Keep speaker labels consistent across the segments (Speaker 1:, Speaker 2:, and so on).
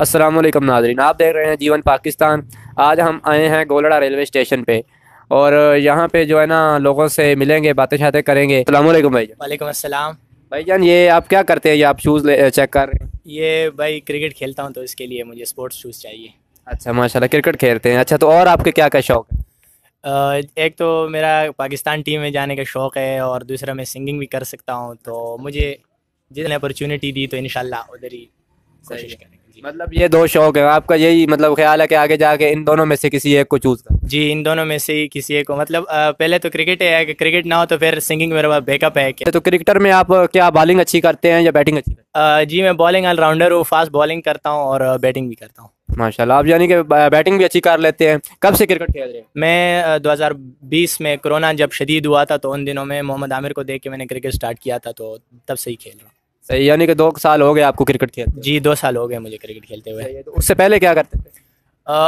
Speaker 1: अस्सलाम वालेकुम नाजरीन। आप देख रहे हैं जीवन पाकिस्तान। आज हम आए हैं गोलड़ा रेलवे स्टेशन पे और यहाँ पे जो है ना लोगों से मिलेंगे बातें शातें करेंगे। अस्सलाम वालेकुम भाई
Speaker 2: वालेकुम अस्सलाम।
Speaker 1: भाईजान ये आप क्या करते हैं? ये आप शूज़ चेक कर रहे हैं?
Speaker 2: ये भाई क्रिकेट खेलता हूँ तो इसके लिए मुझे स्पोर्ट्स शूज़ चाहिए।
Speaker 1: अच्छा माशाल्लाह क्रिकेट खेलते हैं। अच्छा तो और आपके क्या क्या शौक है?
Speaker 2: एक तो मेरा पाकिस्तान टीम में जाने का शौक़ है और दूसरा मैं सिंगिंग भी कर सकता हूँ तो मुझे जितने अपॉर्चुनिटी दी तो इन उधर ही कोशिश जी
Speaker 1: मतलब ये दो शौक है। आपका यही मतलब ख्याल है कि आगे जाके इन दोनों में से किसी एक को चूज़ कर।
Speaker 2: जी इन दोनों में से ही किसी एक को। मतलब पहले तो क्रिकेट है कि क्रिकेट ना हो तो फिर सिंगिंग मेरा बैकअप है कि
Speaker 1: तो क्रिकेटर में आप क्या बॉलिंग अच्छी करते हैं या बैटिंग अच्छी करते
Speaker 2: अ, जी मैं बॉलिंग ऑलराउंडर हूँ फास्ट बॉलिंग करता हूँ और बैटिंग भी करता हूँ।
Speaker 1: हैं माशाल्लाह आप यानी कि बैटिंग भी अच्छी कर लेते हैं। कब से क्रिकेट खेल रहे हैं?
Speaker 2: मैं अ, 2020 में कोरोना जब शदीद हुआ था तो उन दिनों में मोहम्मद आमिर को देख के मैंने क्रिकेट स्टार्ट किया था तो तब से ही खेल रहा हूँ।
Speaker 1: सही यानी कि दो साल हो गए आपको क्रिकेट खेलते
Speaker 2: जी दो साल हो गए मुझे क्रिकेट खेलते हुए।
Speaker 1: तो उससे पहले क्या करते थे?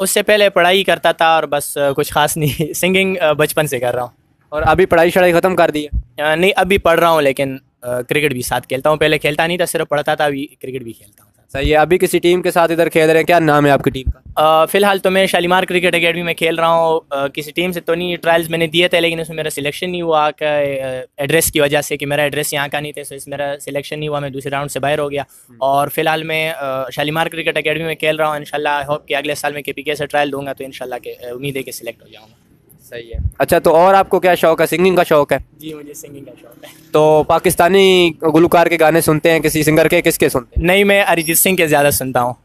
Speaker 2: उससे पहले पढ़ाई करता था और बस कुछ खास नहीं सिंगिंग बचपन से कर रहा हूँ।
Speaker 1: और अभी पढ़ाई शढ़ाई ख़त्म कर दी है?
Speaker 2: नहीं अभी पढ़ रहा हूँ लेकिन क्रिकेट भी साथ खेलता हूँ। पहले खेलता नहीं था सिर्फ़ पढ़ता था अभी क्रिकेट भी खेलता हूँ।
Speaker 1: सही है अभी किसी टीम के साथ इधर खेल रहे हैं क्या नाम है आपकी टीम का?
Speaker 2: फ़िलहाल तो मैं शालीमार क्रिकेट अकेडमी में खेल रहा हूँ किसी टीम से तो नहीं ट्रायल्स मैंने दिए थे लेकिन उसमें मेरा सिलेक्शन नहीं हुआ का एड्रेस की वजह से कि मेरा एड्रेस यहाँ का नहीं था तो इस मेरा सिलेक्शन नहीं हुआ मैं दूसरे राउंड से बाहर हो गया। और फ़िलहाल मैं शालीमार क्रिकेट अकेडमी में खेल रहा हूँ इंशाल्लाह होप कि अगले साल मैं के से ट्रायल दूँगा तो इनशाला के उम्मीद है कि सिलेक्ट हो जाऊँगा।
Speaker 1: सही है। अच्छा तो और आपको क्या शौक है? सिंगिंग का शौक है?
Speaker 2: जी मुझे सिंगिंग का शौक है।
Speaker 1: तो पाकिस्तानी गुलकार के गाने सुनते हैं? किसी सिंगर के? किसके सुनते हैं?
Speaker 2: नहीं मैं अरिजीत सिंह के ज़्यादा सुनता हूँ।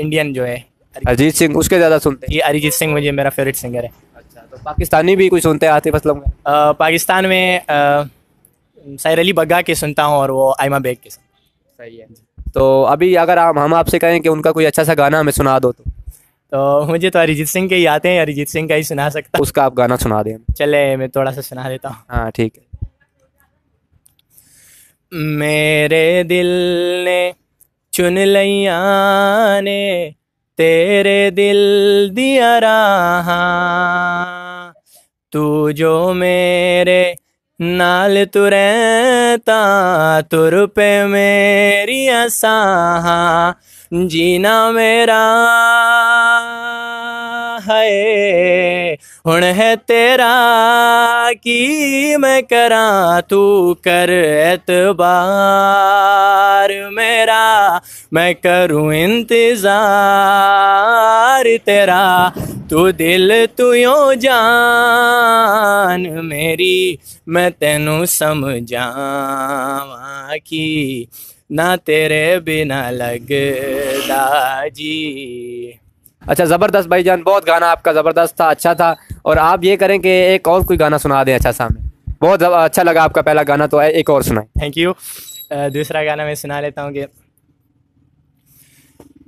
Speaker 2: इंडियन जो है।
Speaker 1: अरिजीत सिंह उसके ज़्यादा सुनते हैं?
Speaker 2: ये अरिजीत सिंह मुझे मेरा फेवरेट सिंगर है।
Speaker 1: अच्छा तो पाकिस्तानी भी कोई सुनते हैं? आतिफ असलम?
Speaker 2: पाकिस्तान में साहिर अली बग्गा के सुनता हूँ और वो आयमा बेग के
Speaker 1: सही है। तो अभी अगर आप हम आपसे कहें कि उनका कोई अच्छा सा गाना हमें सुना दो तो।
Speaker 2: तो मुझे तो अरिजीत सिंह के ही आते हैं अरिजीत सिंह का ही सुना सकता
Speaker 1: उसका आप गाना सुना दें।
Speaker 2: चले मैं थोड़ा सा सुना देता हूँ।
Speaker 1: हाँ ठीक है।
Speaker 2: मेरे दिल ने चुन लिया ने तेरे दिल दिया रहा। तू जो मेरे नाल तू रहता, तुर पे मेरी असाहा जीना मेरा है। हुण है तेरा की मैं करा तू कर एतबार मेरा मैं करूँ इंतज़ार तेरा। तू दिल तू यो जान मेरी मैं तेनू समझावा की ना तेरे बिना लगदा जी।
Speaker 1: अच्छा ज़बरदस्त भाईजान बहुत गाना आपका ज़बरदस्त था अच्छा था। और आप ये करें कि एक और कोई गाना सुना दें अच्छा सामने बहुत अच्छा लगा आपका पहला गाना तो एक और सुनाए।
Speaker 2: थैंक यू दूसरा गाना मैं सुना लेता हूँ कि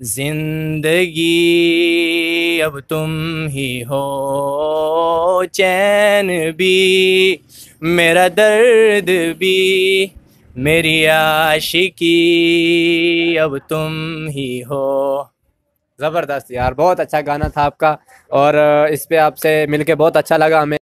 Speaker 2: ज़िंदगी, अब तुम ही हो चैन भी। मेरा दर्द भी, मेरी आशिकी, अब तुम ही हो।
Speaker 1: ज़बरदस्त यार, बहुत अच्छा गाना था आपका और इस पे आपसे मिलके बहुत अच्छा लगा हमें।